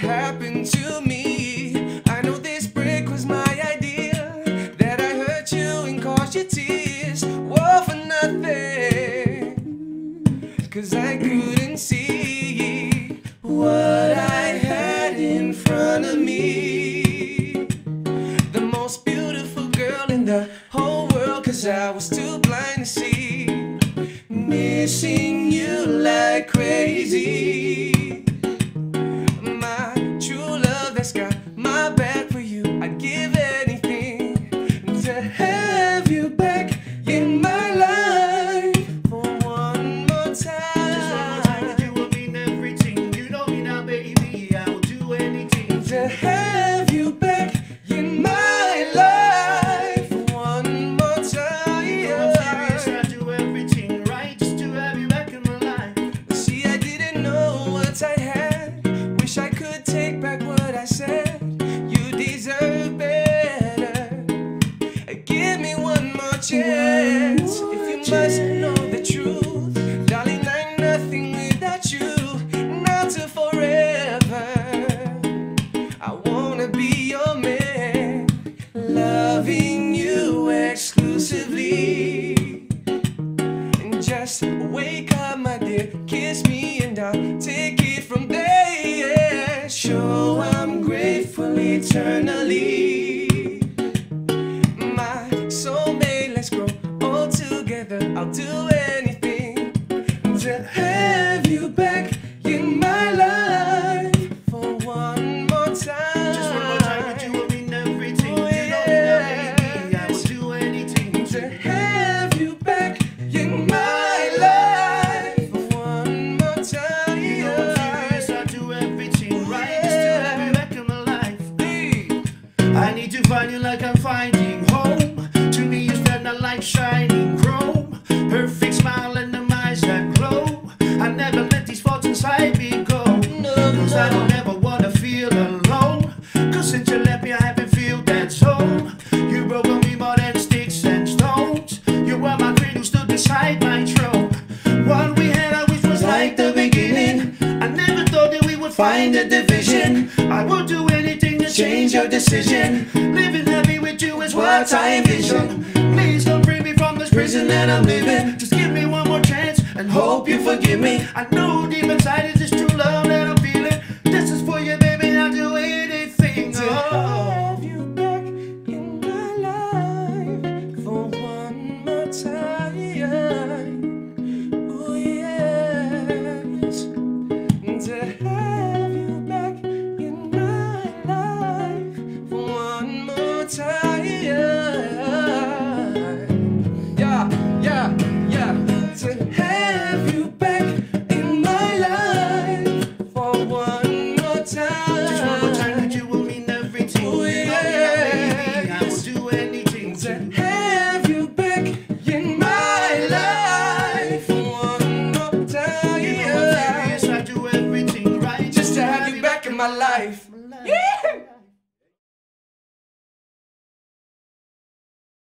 happened to me. I know this break was my idea, that I hurt you and caused you tears. All for nothing, cause I couldn't see what I had in front of me. The most beautiful girl in the whole world, cause I was too blind to see. Missing you like crazy. That's got my back for you. I'd give anything to have you back in my life for one more time. Just one more time, you will mean everything. You know me now, baby. I will do anything. to have wake up, my dear, kiss me, and I'll take it from there. Show I'm grateful eternally. I'll do anything to have you back in my life for one more time. Just one more time, you will mean everything. Oh, You know me now, baby. I will do anything. to have you back in my life for one more time. You know I'm serious, I do everything right just to have you back in my life. I need to find you like I'm finding home. To me, you stand out like shining I don't ever wanna feel alone. Cause since you left me, I haven't feel that home. You broke me more than sticks and stones. You were my queen who stood beside my throne. What we had, I wish was like the beginning. I never thought that we would find a division. I would do anything to change your decision. Living happy with you is what I envision. Please don't free me from this prison that I'm living. Just give me one more chance and hope you forgive me. I know deep inside my life.